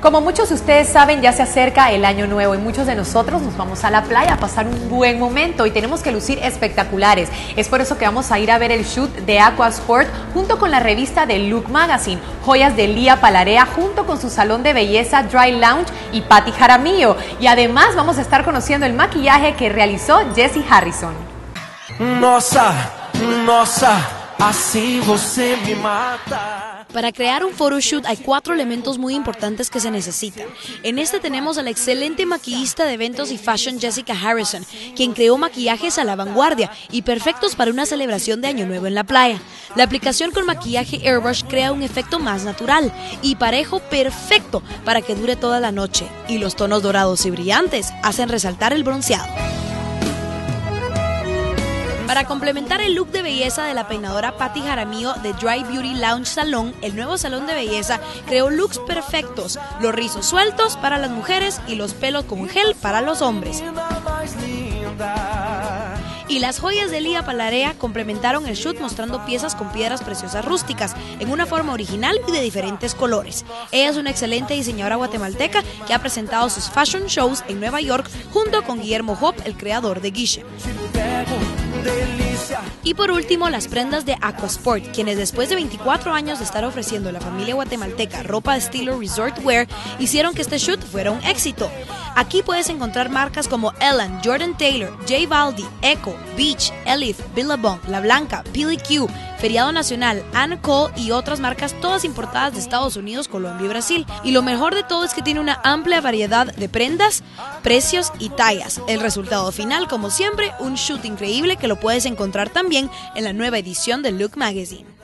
Como muchos de ustedes saben, ya se acerca el año nuevo y muchos de nosotros nos vamos a la playa a pasar un buen momento y tenemos que lucir espectaculares. Es por eso que vamos a ir a ver el shoot de Aquasport junto con la revista de Look Magazine, joyas de Lía Palarea junto con su salón de belleza Dry Lounge y Patty Jaramillo. Y además vamos a estar conociendo el maquillaje que realizó Jessie Harrison. Nossa, nossa, así você me mata. Para crear un photoshoot hay cuatro elementos muy importantes que se necesitan. En este tenemos a la excelente maquillista de eventos y fashion Jessica Harrison, quien creó maquillajes a la vanguardia y perfectos para una celebración de Año Nuevo en la playa. La aplicación con maquillaje airbrush crea un efecto más natural y parejo perfecto para que dure toda la noche. Y los tonos dorados y brillantes hacen resaltar el bronceado. Para complementar el look de belleza de la peinadora Patty Jaramillo de Dry Beauty Lounge Salon, el nuevo salón de belleza creó looks perfectos, los rizos sueltos para las mujeres y los pelos con gel para los hombres. Y las joyas de Lía Palarea complementaron el shoot mostrando piezas con piedras preciosas rústicas en una forma original y de diferentes colores. Ella es una excelente diseñadora guatemalteca que ha presentado sus fashion shows en Nueva York junto con Guillermo Hop, el creador de Guiche. Y por último, las prendas de Aquasport, quienes después de 24 años de estar ofreciendo a la familia guatemalteca ropa de estilo resort wear, hicieron que este shoot fuera un éxito. Aquí puedes encontrar marcas como Ellen, Jordan Taylor, J Baldi, Echo, Beach, Elif, Billabong, La Blanca, Billy Q, Feriado Nacional, Anne Cole y otras marcas todas importadas de Estados Unidos, Colombia y Brasil. Y lo mejor de todo es que tiene una amplia variedad de prendas, precios y tallas. El resultado final, como siempre, un shoot increíble que lo puedes encontrar también en la nueva edición de Look Magazine.